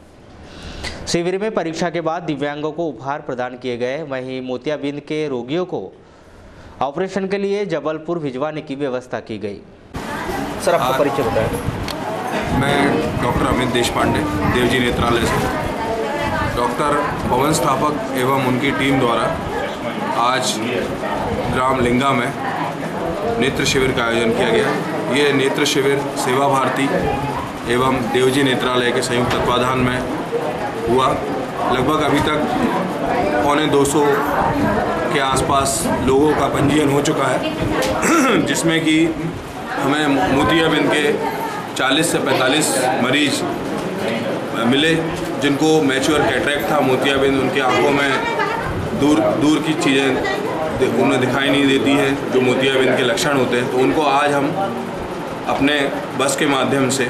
शिविर में परीक्षा के बाद दिव्यांगों को उपहार प्रदान किए गए। वहीं मोतियाबिंद के रोगियों को ऑपरेशन के लिए जबलपुर भिजवाने की व्यवस्था की गई। सर, आपका परिचय बताएँ। मैं डॉक्टर अमित देश पांडे देवजी नेत्रालय से। डॉक्टर पवन स्थापक एवं उनकी टीम द्वारा आज ग्राम लिंगा में नेत्र शिविर का आयोजन किया गया। ये नेत्र शिविर सेवा भारती एवं देवजी नेत्रालय के संयुक्त तत्वाधान में हुआ। लगभग अभी तक पौने 200 के आसपास लोगों का पंजीयन हो चुका है, जिसमें कि हमें मोतियाबिंद के 40 से 45 मरीज़ मिले, जिनको मैच्योर कैटरैक्ट था, मोतियाबिंद, उनकी आँखों में दूर दूर की चीज़ें उन्हें दिखाई नहीं देती हैं, जो मोतियाबिंद के लक्षण होते हैं। तो उनको आज हम अपने बस के माध्यम से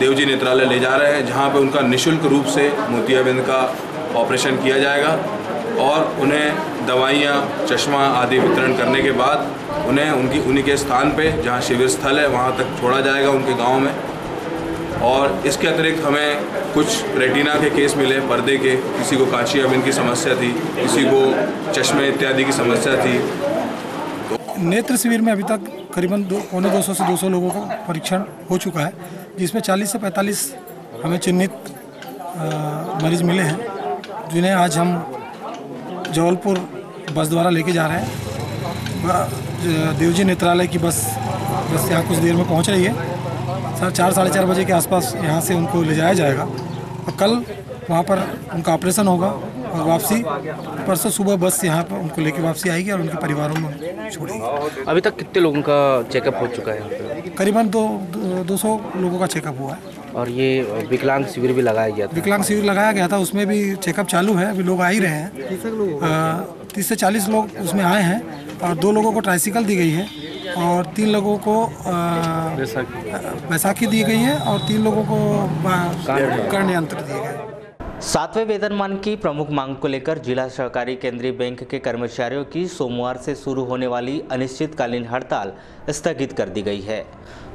देवजी नेत्रालय ले जा रहे हैं, जहाँ पे उनका निशुल्क रूप से मोतियाबिंद का ऑपरेशन किया जाएगा और उन्हें दवाइयाँ, चश्मा आदि वितरण करने के बाद उन्हें, उनकी, उन्हीं के स्थान पे, जहाँ शिविर स्थल है, वहाँ तक छोड़ा जाएगा उनके गाँव में। और इसके अतिरिक्त हमें कुछ रेटिना के केस मिले, पर्दे के, किसी को कांची अबिन की समस्या थी, किसी को चश्मे इत्यादि की समस्या थी। तो नेत्र शिविर में अभी तक करीबन दो, पौने दो सौ से 200 लोगों का परीक्षण हो चुका है, जिसमें 40 से 45 हमें चिन्हित मरीज़ मिले हैं, जिन्हें आज हम जबलपुर बस द्वारा लेके जा रहे हैं। देवजी नेत्रालय की बस बस यहाँ कुछ देर में पहुँच रही है। सर चार साढ़े चार बजे के आसपास यहाँ से उनको ले जाया जाएगा। और कल वहाँ पर उनका ऑपरेशन होगा और वापसी। परसों सुबह बस यहाँ पर उनको लेके वापसी आएगी और उनके परिवारों में छोड़ेगी। अभी तक कितने लोगों का चेकअप हो चुका है? करीबन दो दो सौ लोगों का चेकअप हुआ है। और ये विकलांग शिविर भी लगाया गया था? विकलांग शिविर लगाया गया था उसमें भी चेकअप चालू है अभी लोग आ ही रहे हैं। तीस से चालीस लोग उसमें आए हैं और दो लोगों को ट्राइसिकल दी गई है और तीन लोगों को बैसाखी दी गई है और तीन लोगों को कर्ण यंत्र दिए गए सातवें वेतनमान की प्रमुख मांग को लेकर जिला सहकारी केंद्रीय बैंक के कर्मचारियों की सोमवार से शुरू होने वाली अनिश्चितकालीन हड़ताल स्थगित कर दी गई है।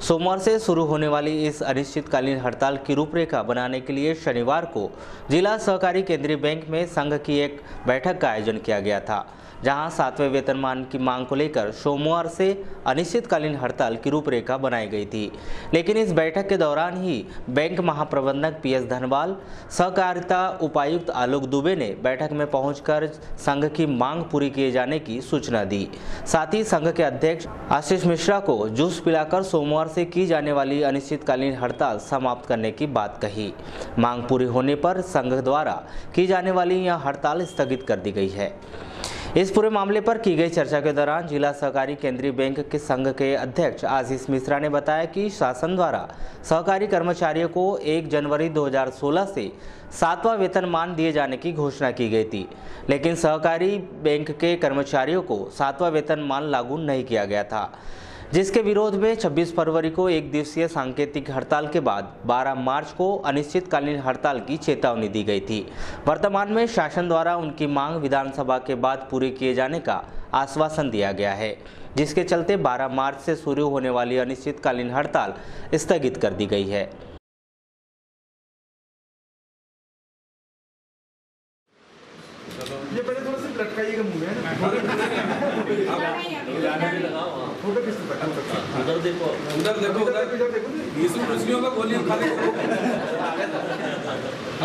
सोमवार से शुरू होने वाली इस अनिश्चितकालीन हड़ताल की रूपरेखा बनाने के लिए शनिवार को जिला सहकारी केंद्रीय बैंक में संघ की एक बैठक का आयोजन किया गया था, जहाँ सातवें वेतनमान की मांग को लेकर सोमवार से अनिश्चितकालीन हड़ताल की रूपरेखा बनाई गई थी। लेकिन इस बैठक के दौरान ही बैंक महाप्रबंधक पी एस धनवाल सहकारिता उपायुक्त आलोक दुबे ने बैठक में पहुंचकर संघ की मांग पूरी किए जाने की सूचना दी। साथ ही संघ के अध्यक्ष आशीष मिश्रा को जूस पिलाकर सोमवार से की जाने वाली अनिश्चितकालीन हड़ताल समाप्त करने की बात कही। मांग पूरी होने पर संघ द्वारा की जाने वाली यह हड़ताल स्थगित कर दी गई है। इस पूरे मामले पर की गई चर्चा के दौरान जिला सहकारी केंद्रीय बैंक के संघ के अध्यक्ष आशीष मिश्रा ने बताया कि शासन द्वारा सहकारी कर्मचारियों को 1 जनवरी 2016 से सातवां वेतनमान दिए जाने की घोषणा की गई थी, लेकिन सहकारी बैंक के कर्मचारियों को सातवां वेतनमान लागू नहीं किया गया था। जिसके विरोध में 26 फरवरी को एक दिवसीय सांकेतिक हड़ताल के बाद 12 मार्च को अनिश्चितकालीन हड़ताल की चेतावनी दी गई थी। वर्तमान में शासन द्वारा उनकी मांग विधानसभा के बाद पूरी किए जाने का आश्वासन दिया गया है, जिसके चलते 12 मार्च से शुरू होने वाली अनिश्चितकालीन हड़ताल स्थगित कर दी गई है ये पहले थोड़ा सा लटकाइएगा मुँह में फ़ोटो किस उधर देखो उधर देखो उधर देखो बीस कुर्सियों का गोलियाँ खा ले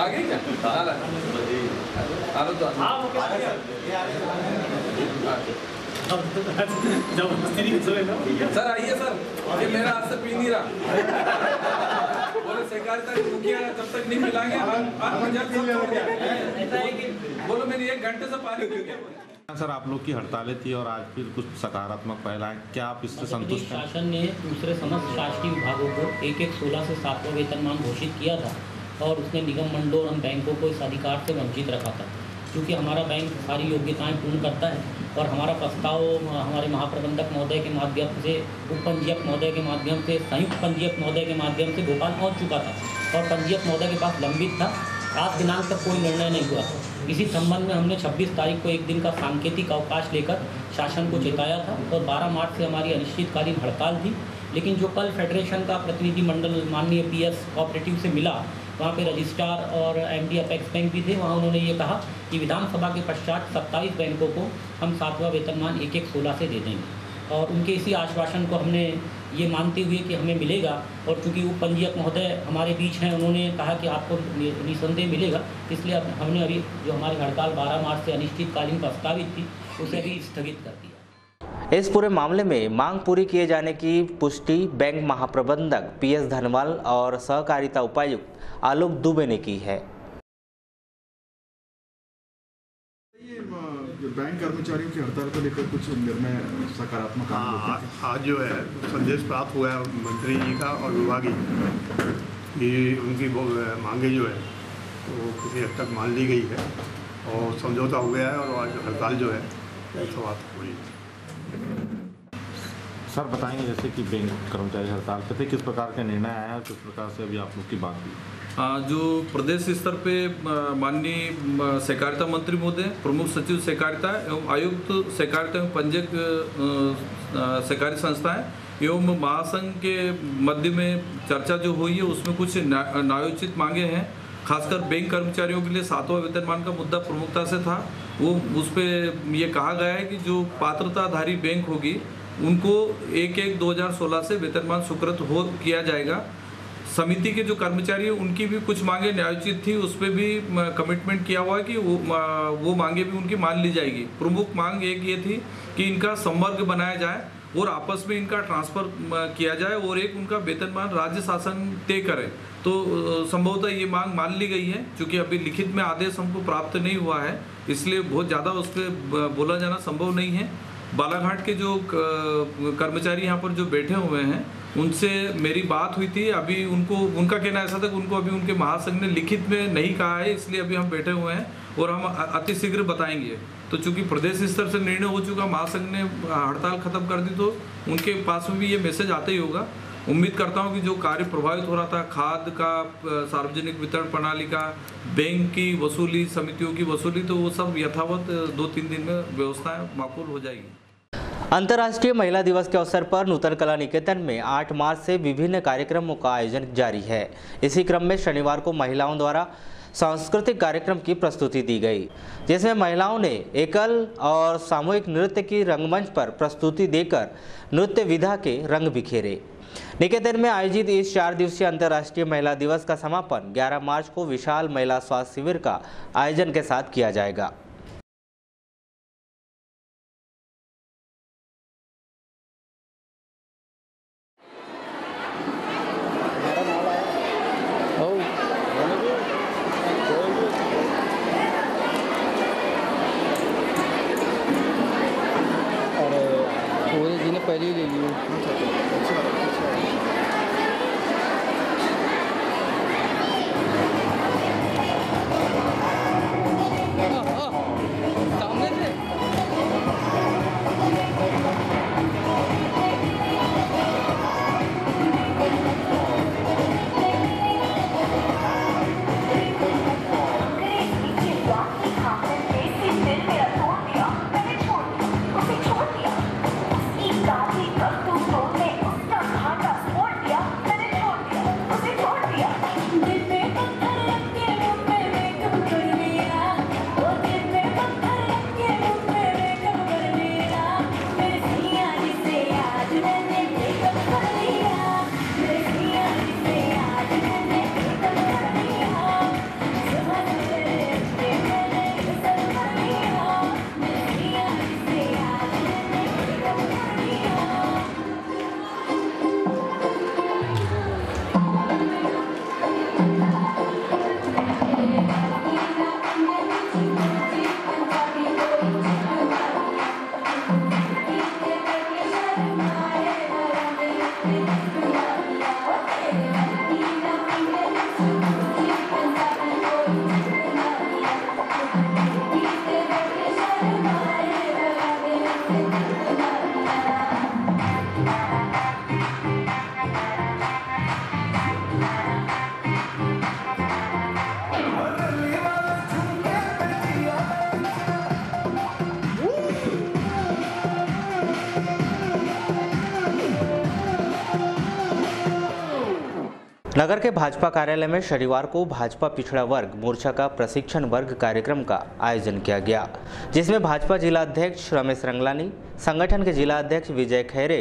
आगे क्या? हाल हाल तो सर आइए सर। ये मेरा हाथ से पी नहीं रहा। बोले सहकारिता के मुखिया जब तक नहीं मिलाएँगे हम हम जल्द सब छोड़ देंगे। बोलो मेरी एक घंटे से पानी पी गया सर आप लोग की हड़तालें थी और आज फिर कुछ सकारात्मक पहल आए क्या आप इससे संतुष्ट हैं? शासन ने दूसरे समस्त शासकीय विभागों को एक एक सोलह से सातवां वेतनमान घोषित किया था और उसने निगम मंडलों और बैंकों को इस अधिकार से वंचित रखा था। क्योंकि हमारा बैंक सारी योग्यताएँ पूर्ण करता है और हमारा प्रस्ताव हमारे महाप्रबंधक महोदय के माध्यम से उप पंजीयक महोदय के माध्यम से संयुक्त पंजीयक महोदय के माध्यम से भोपाल पहुँच चुका था और पंजीयक महोदय के पास लंबित था। आज दिनांक तक कोई निर्णय नहीं हुआ। था इसी संबंध में हमने 26 तारीख को एक दिन का सांकेतिक अवकाश लेकर शासन को चेताया था और 12 मार्च से हमारी अनिश्चितकालीन हड़ताल थी। लेकिन जो कल फेडरेशन का प्रतिनिधिमंडल माननीय पी एस कोऑपरेटिव से मिला, वहाँ पे रजिस्ट्रार और एम डी अपेक्स बैंक भी थे, वहाँ उन्होंने ये कहा कि विधानसभा के पश्चात सत्ताईस बैंकों को हम सातवां वेतनमान एक एक सोलह से दे देंगे। और उनके इसी आश्वासन को हमने ये मानते हुए कि हमें मिलेगा। और चूँकि वो पंजीयक महोदय हमारे बीच हैं, उन्होंने कहा कि आपको निसंदेह मिलेगा। इसलिए हमने अभी जो हमारी हड़ताल 12 मार्च से अनिश्चितकालीन प्रस्तावित थी, उसे भी स्थगित कर दिया। इस पूरे मामले में मांग पूरी किए जाने की पुष्टि बैंक महाप्रबंधक पी एस धनवाल और सहकारिता उपायुक्त आलोक दुबे ने की है। बैंक कर्मचारियों की हड़ताल को लेकर कुछ निर्णय सकारात्मक हैं। आज जो है संदेश प्राप्त हुआ है मंत्री जी का और विभागी कि उनकी वो मांगे जो है वो किसी हद तक मान ली गई है और समझौता हो गया है और आज हड़ताल जो है समाप्त हो रही है सर बताएँगे जैसे कि बैंक कर्मचारी हड़ताल पे थे किस प्रकार का निर्णय आया है किस प्रकार से अभी आप लोग की बात आ, जो प्रदेश स्तर पे माननीय सहकारिता मंत्री महोदय प्रमुख सचिव सहकारिता एवं आयुक्त सहकारिता एवं आ, सहकारी संस्थाएँ एवं महासंघ के मध्य में चर्चा जो हुई है उसमें कुछ न्या- न्यायोचित मांगे हैं। खासकर बैंक कर्मचारियों के लिए सातवां वेतनमान का मुद्दा प्रमुखता से था। वो उस पर ये कहा गया है कि जो पात्रताधारी बैंक होगी उनको एक एक 2016 से वेतनमान स्वीकृत हो, किया जाएगा। समिति के जो कर्मचारी हैं, उनकी भी कुछ मांगे न्यायोचित थी, उस पर भी कमिटमेंट किया हुआ है कि वो वो मांगे भी उनकी मान ली जाएगी। प्रमुख मांग एक ये थी कि इनका संवर्ग बनाया जाए और आपस में इनका ट्रांसफ़र किया जाए और एक उनका वेतनमान राज्य शासन तय करे। तो संभवतः ये मांग मान ली गई है क्योंकि अभी लिखित में आदेश हमको प्राप्त नहीं हुआ है, इसलिए बहुत ज़्यादा उस पर बोला जाना संभव नहीं है। बालाघाट के जो कर्मचारी यहाँ पर जो बैठे हुए हैं, उनसे मेरी बात हुई थी। अभी उनको, उनका कहना ऐसा था कि उनको अभी उनके महासंघ ने लिखित में नहीं कहा है, इसलिए अभी हम बैठे हुए हैं और हम अ- अतिशीघ्र बताएँगे। तो चूँकि प्रदेश स्तर से निर्णय हो चुका, महासंघ ने हड़ताल खत्म कर दी तो उनके पास में भी ये मैसेज आता ही होगा। उम्मीद करता हूँ कि जो कार्य प्रभावित हो रहा था, खाद का सार्वजनिक वितरण प्रणाली का, बैंक की वसूली, समितियों की वसूली तो वो सब यथावत दो तीन दिन में व्यवस्थाएँ माकूल हो जाएगी। अंतर्राष्ट्रीय महिला दिवस के अवसर पर नूतन कला निकेतन में 8 मार्च से विभिन्न कार्यक्रमों का आयोजन जारी है। इसी क्रम में शनिवार को महिलाओं द्वारा सांस्कृतिक कार्यक्रम की प्रस्तुति दी गई, जिसमें महिलाओं ने एकल और सामूहिक नृत्य की रंगमंच पर प्रस्तुति देकर नृत्य विधा के रंग बिखेरे। निकेतन में आयोजित इस चार दिवसीय अंतर्राष्ट्रीय महिला दिवस का समापन 11 मार्च को विशाल महिला स्वास्थ्य शिविर का आयोजन के साथ किया जाएगा। नगर के भाजपा कार्यालय में शनिवार को भाजपा पिछड़ा वर्ग मोर्चा का प्रशिक्षण वर्ग कार्यक्रम का आयोजन किया गया, जिसमें भाजपा जिला अध्यक्ष रमेश रंगलानी, संगठन के जिला अध्यक्ष विजय खैरे,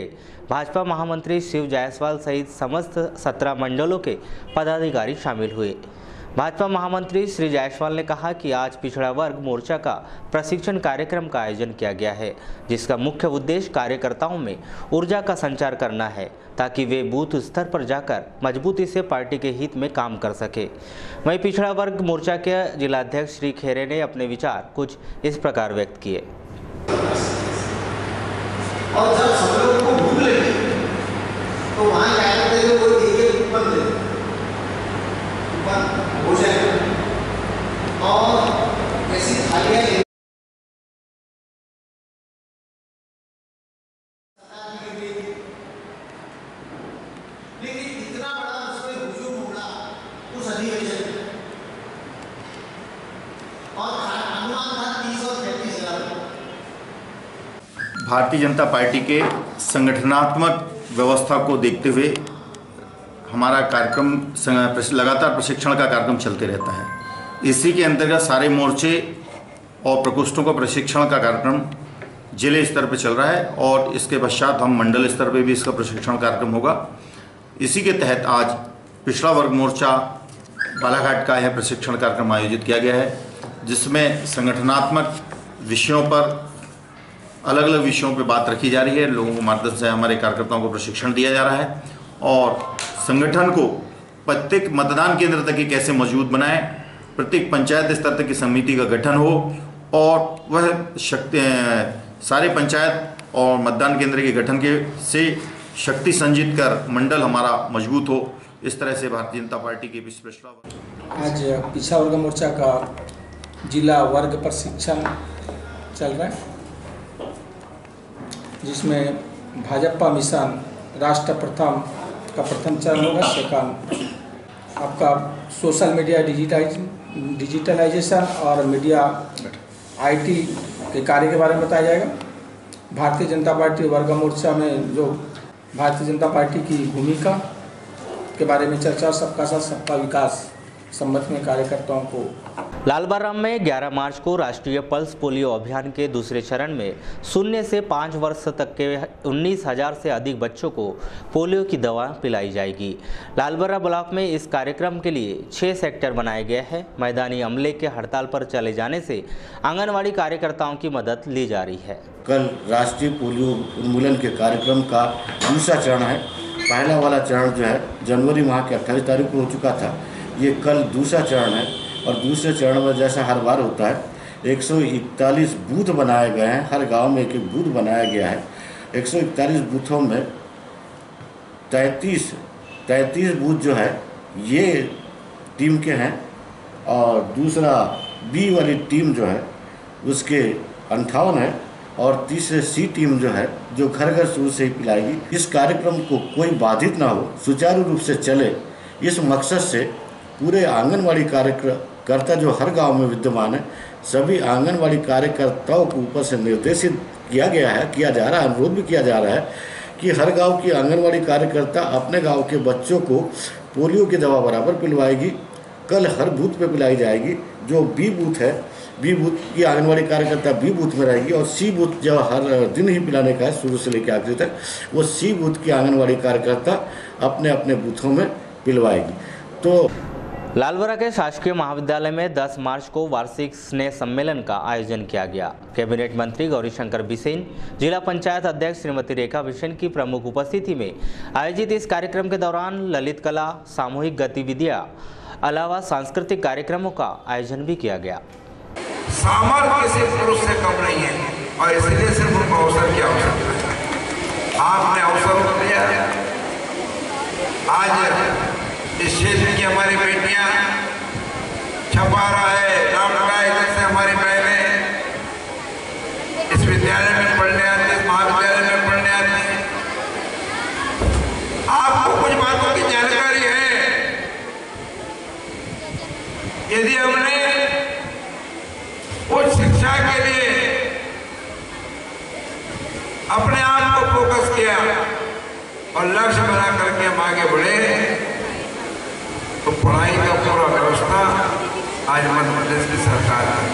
भाजपा महामंत्री शिव जायसवाल सहित समस्त सत्रह मंडलों के पदाधिकारी शामिल हुए। भाजपा महामंत्री श्री जायसवाल ने कहा कि आज पिछड़ा वर्ग मोर्चा का प्रशिक्षण कार्यक्रम का आयोजन किया गया है, जिसका मुख्य उद्देश्य कार्यकर्ताओं में ऊर्जा का संचार करना है, ताकि वे बूथ स्तर पर जाकर मजबूती से पार्टी के हित में काम कर सके। वहीं पिछड़ा वर्ग मोर्चा के जिलाध्यक्ष श्री खेरे ने अपने विचार कुछ इस प्रकार व्यक्त किए। और जब को तो वहाँ जाकर के वो एक एक ऊपर ले ऊपर हो जाएगा और ऐसी थालियाँ ले लेकिन इतना बड़ा उसमें हुजूम उमड़ा उस अधिवेशन में और अनुमान था तीस और पैंतीस हज़ार भारतीय जनता पार्टी के संगठनात्मक व्यवस्था को देखते हुए हमारा कार्यक्रम लगातार प्रशिक्षण का कार्यक्रम चलते रहता है। इसी के अंतर्गत सारे मोर्चे और प्रकोष्ठों का प्रशिक्षण का कार्यक्रम ज़िले स्तर पर चल रहा है और इसके पश्चात हम मंडल स्तर पर भी इसका प्रशिक्षण कार्यक्रम होगा। इसी के तहत आज पिछड़ा वर्ग मोर्चा बालाघाट का यह प्रशिक्षण कार्यक्रम आयोजित किया गया है, जिसमें संगठनात्मक विषयों पर अलग अलग विषयों पर बात रखी जा रही है, लोगों को मार्गदर्शन से हमारे कार्यकर्ताओं को प्रशिक्षण दिया जा रहा है, और संगठन को प्रत्येक मतदान केंद्र तक कैसे मज़बूत बनाएँ, प्रत्येक पंचायत स्तर तक की समिति का गठन हो, और वह शक्ति सारे पंचायत और मतदान केंद्र के गठन के से शक्ति संजित कर मंडल हमारा मज़बूत हो। इस तरह से भारतीय जनता पार्टी के विश्व आज पिछड़ा वर्ग मोर्चा का जिला वर्ग प्रशिक्षण चल रहा है। जिसमें भाजपा मिशन, राष्ट्र प्रथम का प्रथम चरण होगा, सेकंड। आपका सोशल मीडिया डिजिटाइज, डिजिटलाइजेशन और मीडिया आईटी के कार्य के बारे में बताया जाएगा। भारतीय जनता पार्टी वर्ग मोर्चा में जो भारतीय जनता पार्टी की भूमिका के बारे में चर्चा, सबका साथ, सबका विकास संबंध में कार्यकर्ताओं को लाल बाराम में 11 मार्च को राष्ट्रीय पल्स पोलियो अभियान के दूसरे चरण में शून्य से पाँच वर्ष तक के उन्नीस हज़ार से अधिक बच्चों को पोलियो की दवा पिलाई जाएगी। लालबरा ब्लॉक में इस कार्यक्रम के लिए छः सेक्टर बनाए गए हैं। मैदानी अमले के हड़ताल पर चले जाने से आंगनवाड़ी कार्यकर्ताओं की मदद ली जा रही है। कल राष्ट्रीय पोलियो उन्मूलन के कार्यक्रम का दूसरा चरण है। पहला वाला चरण जो है जनवरी माह के अट्ठाईस तारीख को हो चुका था। ये कल दूसरा चरण है। और दूसरे चरण में जैसा हर बार होता है 141 बूथ बनाए गए हैं, हर गाँव में एक एक बूथ बनाया गया है। 141 बूथों में तैंतीस तैंतीस बूथ जो है, ये टीम के हैं और दूसरा बी वाली टीम जो है, उसके अंठावन है और तीसरे सी टीम जो है, जो घर घर शुरू से ही पिलाएगी। इस कार्यक्रम को कोई बाधित ना हो, सुचारू रूप से चले। इस मकसद से पूरे आंगनवाड़ी कार्यकर्ता जो हर गाँव में विद्यमान है, सभी आंगनवाड़ी कार्यकर्ताओं को ऊपर से निर्देशित किया गया है, किया जा रहा है, अनुरोध भी किया जा रहा है कि हर गाँव की आंगनवाड़ी कार्यकर्ता अपने गाँव के बच्चों को पोलियो की दवा बराबर पिलवाएगी, कल हर बूथ पे पिलाई जाएगी, जो बी बूथ है, बी बूथ की आंगनवाड़ी कार्यकर्ता बी बूथ में रहेगी और सी बूथ जो हर दिन ही पिलाने का है, शुरू से लेकर आखिरी तक, वो सी बूथ की आंगनवाड़ी कार्यकर्ता अपने अपने बूथों में पिलवाएगी। तो लालबरा के शासकीय महाविद्यालय में 10 मार्च को वार्षिक स्नेह सम्मेलन का आयोजन किया गया। कैबिनेट मंत्री गौरीशंकर बिसेन, जिला पंचायत अध्यक्ष श्रीमती रेखा बिसेन की प्रमुख उपस्थिति में आयोजित इस कार्यक्रम के दौरान ललित कला, सामूहिक गतिविधियाँ, अलावा सांस्कृतिक कार्यक्रमों का आयोजन भी किया गया। सामर्थ्य इस क्षेत्र की हमारी बेटियाँ छपारा है रामगढ़ है जैसे हमारी बहनें इस विद्यालय में पढ़ने आती, इस महाविद्यालय में पढ़ने आती। आपको कुछ बातों की जानकारी है? यदि हमने उच्च शिक्षा के लिए अपने आप को फोकस किया और लक्ष्य बना करके हम आगे बढ़े तो पढ़ाई का पूरा व्यवस्था आज मध्य प्रदेश की सरकार है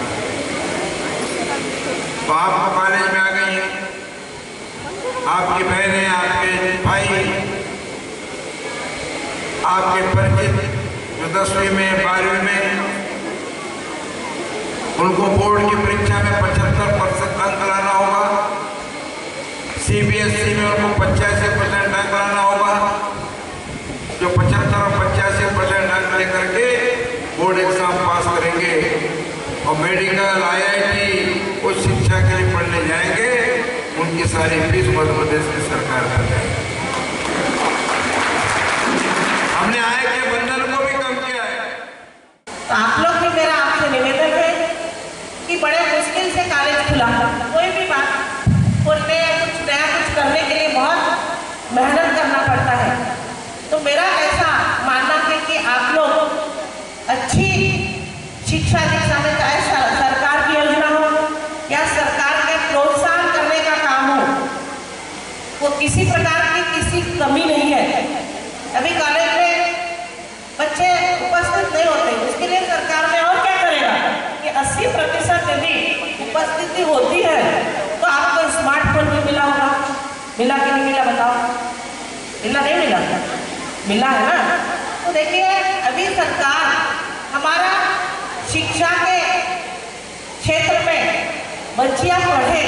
तो आप कॉलेज में आ गई हैं। आपकी बहनें, आपके भाई, आपके परिचित जो दसवीं में, बारहवीं में, उनको बोर्ड की परीक्षा में पचहत्तर परसेंट अंक लाना होगा। सीबीएसई में उनको पचासी परसेंट अंक लाना होगा जो पचहत्तर और पचासी परसेंट अंक लेकर के बोर्ड एग्ज़ाम पास करेंगे और मेडिकल आईआईटी उच्च शिक्षा के लिए पढ़ने जाएँगे, उनकी सारी फ़ीस मध्य प्रदेश की सरकार कर देगी हमने आय के बंधन को भी कम किया है। तो आप लोग भी मेरा आपसे निवेदन है कि बड़े मुश्किल से कॉलेज खुला। कोई भी बात खोलने या कुछ नया कुछ करने के लिए बहुत मेहनत करना पड़ता है तो मेरा ऐसा मानना है कि आप लोग अच्छी शिक्षा दीक्षा में चाहे सर, सरकार की योजना हो या सरकार के प्रोत्साहन करने का काम हो वो किसी प्रकार की किसी कमी नहीं है अभी कॉलेज में बच्चे उपस्थित नहीं होते उसके लिए सरकार में और क्या करेगा कि 80 प्रतिशत यदि उपस्थिति होती है तो आपको स्मार्टफ़ोन भी मिला होगा। मिला कि नहीं मिला बताओ? मिला नहीं मिला? मिला है ना? तो देखिए, अभी सरकार हमारा शिक्षा के क्षेत्र में बच्चियाँ पढ़े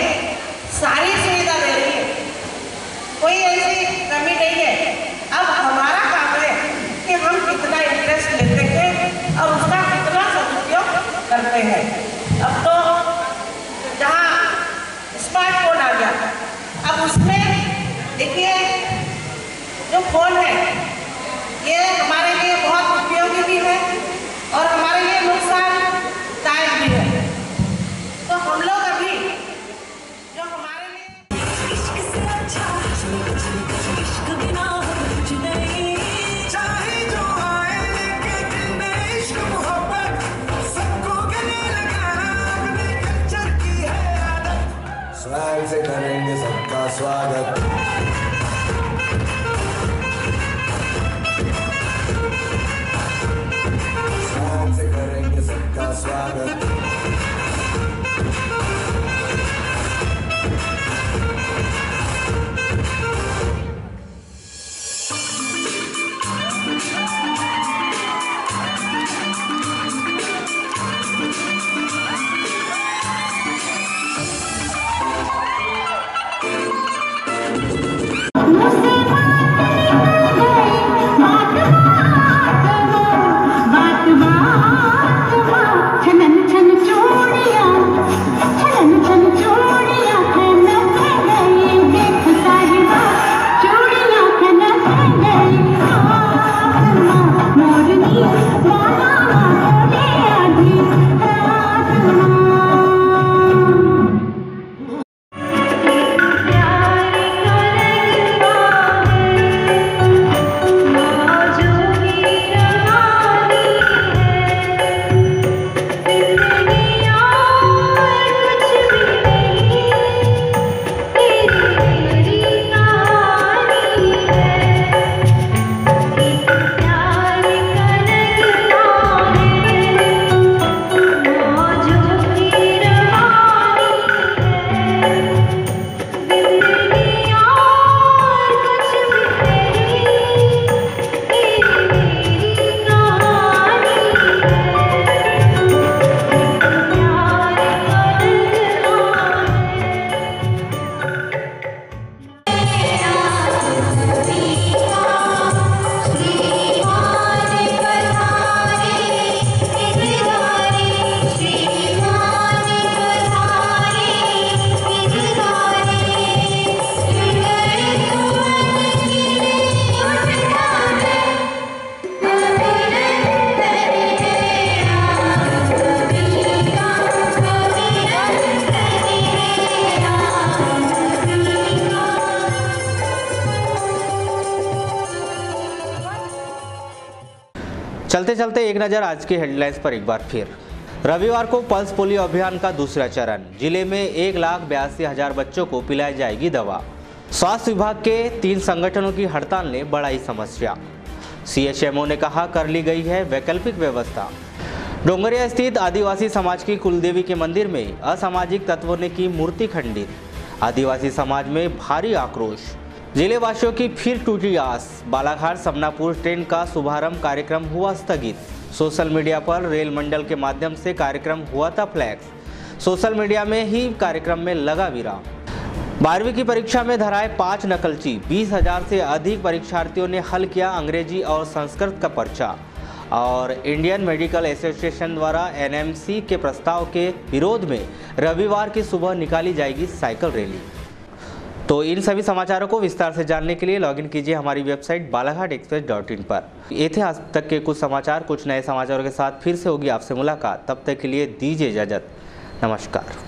चलते चलते एक नज़र आज की हेडलाइंस पर एक बार फिर। रविवार को पल्स पोलियो अभियान का दूसरा चरण। ज़िले में एक लाख बयासी हज़ार बच्चों को पिलाई जाएगी दवा। स्वास्थ्य विभाग के तीन संगठनों की हड़ताल ने बढ़ाई समस्या। सीएचएमओ ने कहा, कर ली गई है वैकल्पिक व्यवस्था। डोंगरिया स्थित आदिवासी समाज की कुलदेवी के मंदिर में असामाजिक तत्वों ने की मूर्ति खंडित। आदिवासी समाज में भारी आक्रोश। ज़िले वासियों की फिर टूटी आस। बालाघाट समनापुर ट्रेन का शुभारंभ कार्यक्रम हुआ स्थगित। सोशल मीडिया पर रेल मंडल के माध्यम से कार्यक्रम हुआ था फ्लैक्स सोशल मीडिया में ही कार्यक्रम में लगा विराम। बारहवीं की परीक्षा में धराए पाँच नकलची। बीस हज़ार से अधिक परीक्षार्थियों ने हल किया अंग्रेज़ी और संस्कृत का पर्चा। और इंडियन मेडिकल एसोसिएशन द्वारा एनएमसी के प्रस्ताव के विरोध में रविवार की सुबह निकाली जाएगी साइकिल रैली। तो इन सभी समाचारों को विस्तार से जानने के लिए लॉगिन कीजिए हमारी website Balaghat express dot in पर। ये थे आज तक के कुछ समाचार, कुछ नए समाचारों के साथ फिर से होगी आपसे मुलाकात। तब तक के लिए दीजिए इजाज़त। नमस्कार।